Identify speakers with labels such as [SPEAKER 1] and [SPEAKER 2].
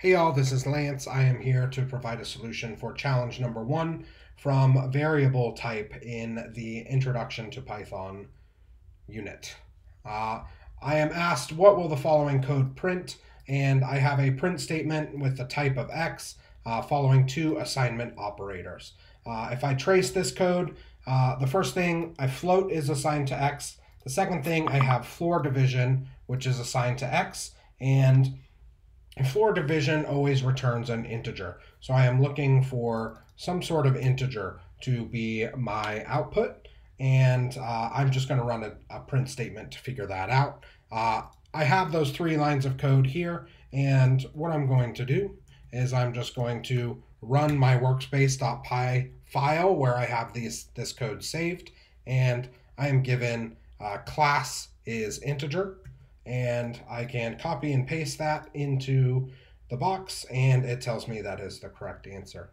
[SPEAKER 1] Hey y'all, this is Lance. I am here to provide a solution for challenge number one from variable type in the Introduction to Python unit. Uh, I am asked what will the following code print, and I have a print statement with the type of x uh, following two assignment operators. Uh, if I trace this code, uh, the first thing I float is assigned to x. The second thing I have floor division, which is assigned to x, and floor division always returns an integer. So I am looking for some sort of integer to be my output. And uh, I'm just going to run a, a, print statement to figure that out. Uh, I have those three lines of code here. And what I'm going to do is I'm just going to run my workspace.py file where I have these, this code saved. And I am given uh, class is integer and I can copy and paste that into the box and it tells me that is the correct answer.